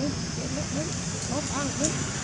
Cà phê. Đây là vô đây.